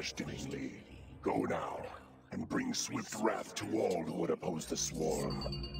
unquestioningly. Go now, and bring swift wrath to all who would oppose the swarm.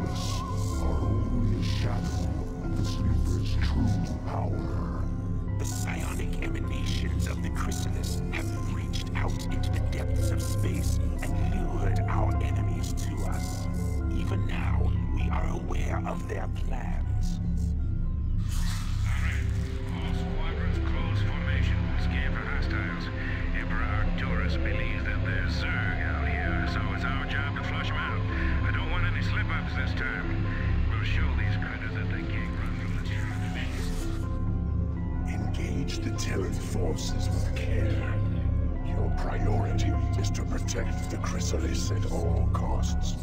Are only a shadow of the sleeper's true power. The psionic emanations of the chrysalis have reached out into the depths of space and lured our enemies to us. Even now, we are aware of their plans. This time. We'll show these critters that they can't run from the truth. Engage the Terran forces with care. Your priority is to protect the chrysalis at all costs.